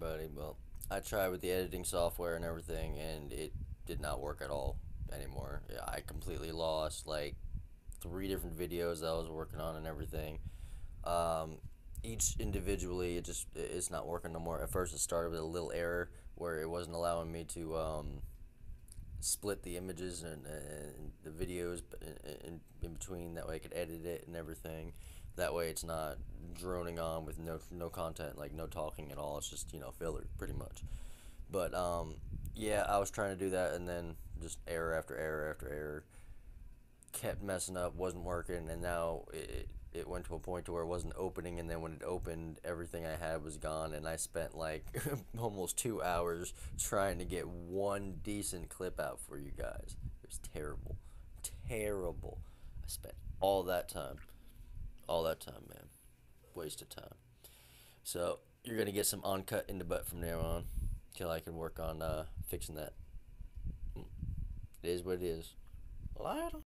everybody. Well, I tried with the editing software and everything, and it did not work at all anymore. I completely lost like three different videos that I was working on and everything. Um, each individually, it just it's not working no more. At first, it started with a little error where it wasn't allowing me to um, split the images and, and the videos in, in between. That way, I could edit it and everything. That way, it's not droning on with no no content, like no talking at all. It's just you know filler, pretty much. But um, yeah, I was trying to do that, and then just error after error after error. Kept messing up, wasn't working, and now it it went to a point to where it wasn't opening, and then when it opened, everything I had was gone, and I spent like almost two hours trying to get one decent clip out for you guys. It was terrible, terrible. I spent all that time, all that time, man, waste of time. So you're gonna get some uncut in the butt from now on, till I can work on uh, fixing that. It is what it is. Later.